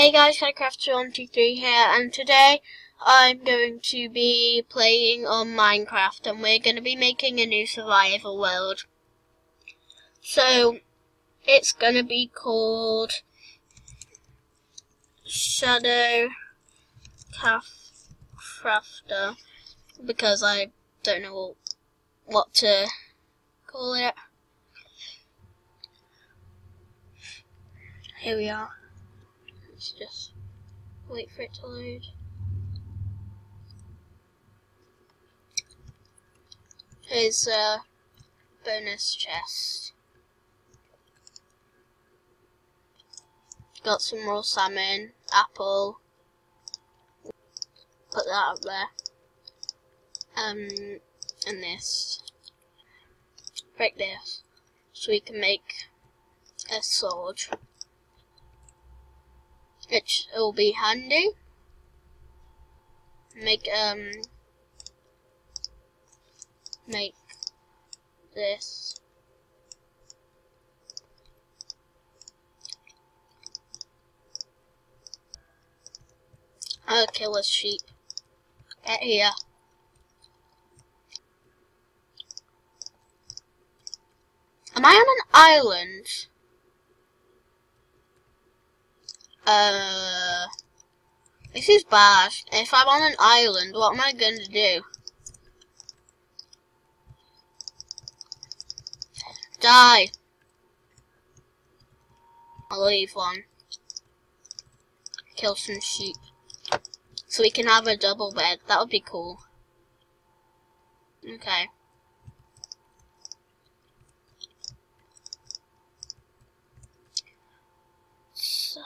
Hey guys, Minecraft123 here, and today I'm going to be playing on Minecraft, and we're going to be making a new survival world. So, it's going to be called Shadow Crafter, because I don't know what to call it. Here we are. Let's just wait for it to load. Here's a bonus chest. Got some raw salmon, apple. Put that up there. Um, and this. Break this. So we can make a sword which will be handy. Make um make this I'll kill a sheep. Get here. Am I on an island? Uh, this is bad. If I'm on an island, what am I going to do? Die. I'll leave one. Kill some sheep. So we can have a double bed. That would be cool. Okay.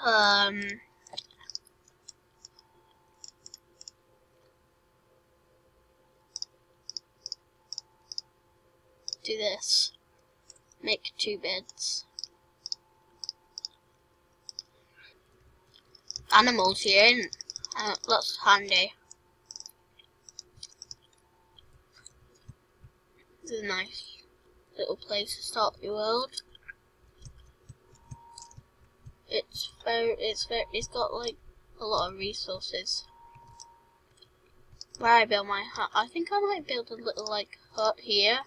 Um do this. Make two beds. Animals here uh, that's handy. This is a nice little place to start your world it's very, it's very, it's got like a lot of resources. Where I build my hut, I think I might build a little like hut here,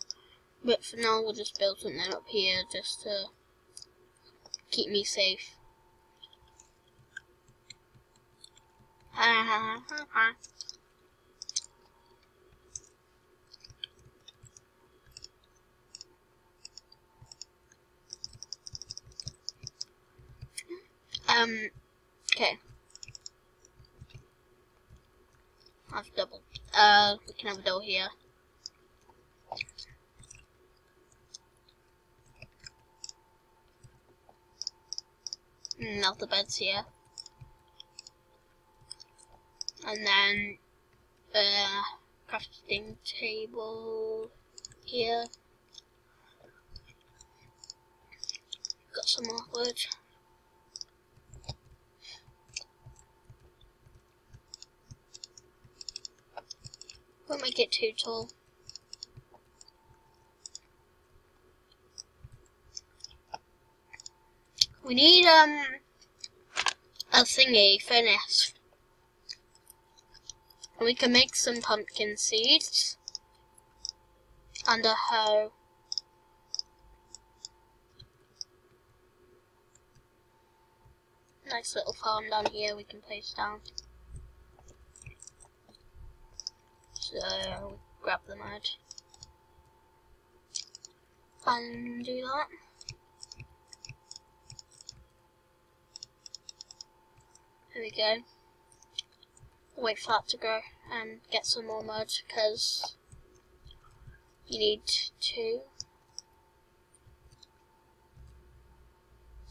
but for now we'll just build something up here just to keep me safe. Ha ha ha ha. Um, okay. That's double. Uh, we can have a door here. Now the bed's here. And then, uh, crafting table here. Got some more wood. It too tall. We need um a thingy furnace. We can make some pumpkin seeds and a hoe. Nice little farm down here we can place down. So grab the mud and do that. There we go. Wait for that to grow and get some more mud because you need two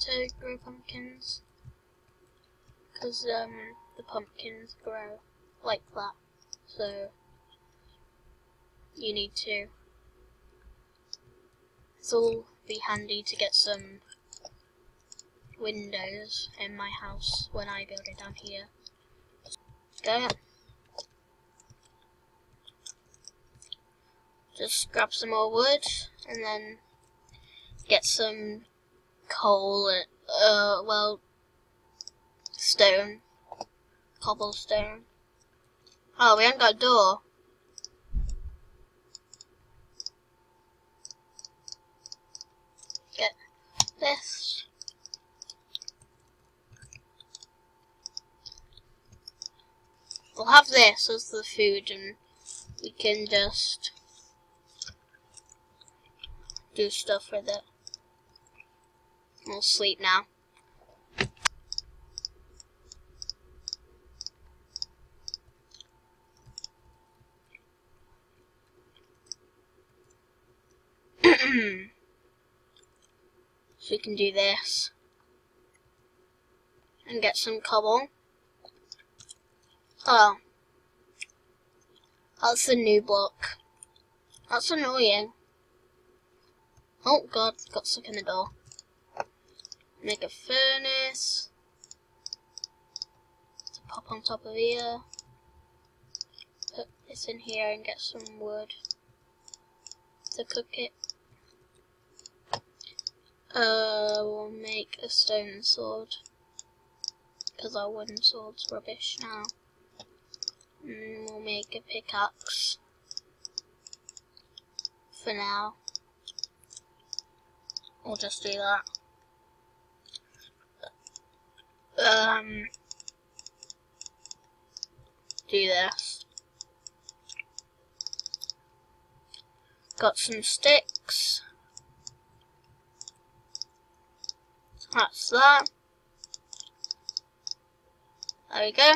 to grow pumpkins because um, the pumpkins grow like that. So you need to. It'll be handy to get some windows in my house when I build it down here. Go Just grab some more wood and then get some coal. Uh, well, stone, cobblestone. Oh, we haven't got a door. Get this. We'll have this as the food and we can just do stuff with it. We'll sleep now. so we can do this and get some cobble. Oh, that's a new block. That's annoying. Oh god, got stuck in the door. Make a furnace. To pop on top of here. Put this in here and get some wood to cook it. Uh, we'll make a stone sword. Because our wooden sword's rubbish now. And we'll make a pickaxe. For now. We'll just do that. Um, do this. Got some sticks. That's that. There we go.